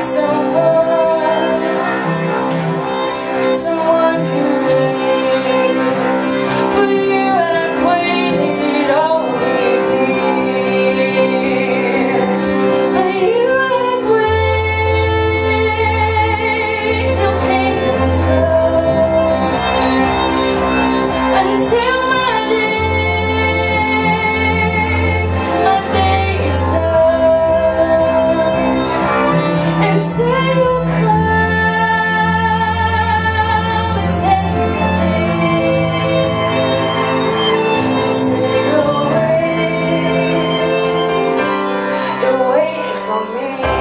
So. for me.